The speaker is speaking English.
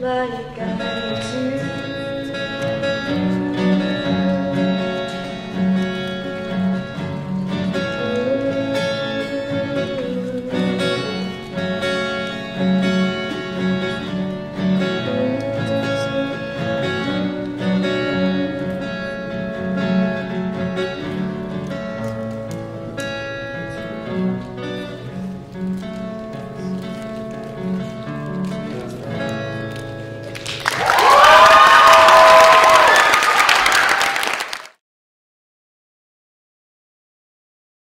like I do.